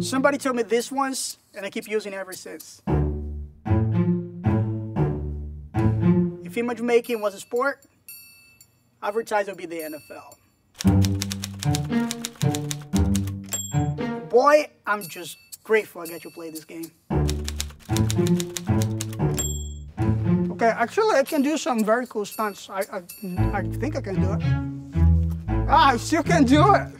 Somebody told me this once, and I keep using it ever since. If image making was a sport, advertising would be the NFL. Boy, I'm just grateful I got to play this game. Okay, actually I can do some very cool stunts. I, I, I think I can do it. Ah, I still can do it.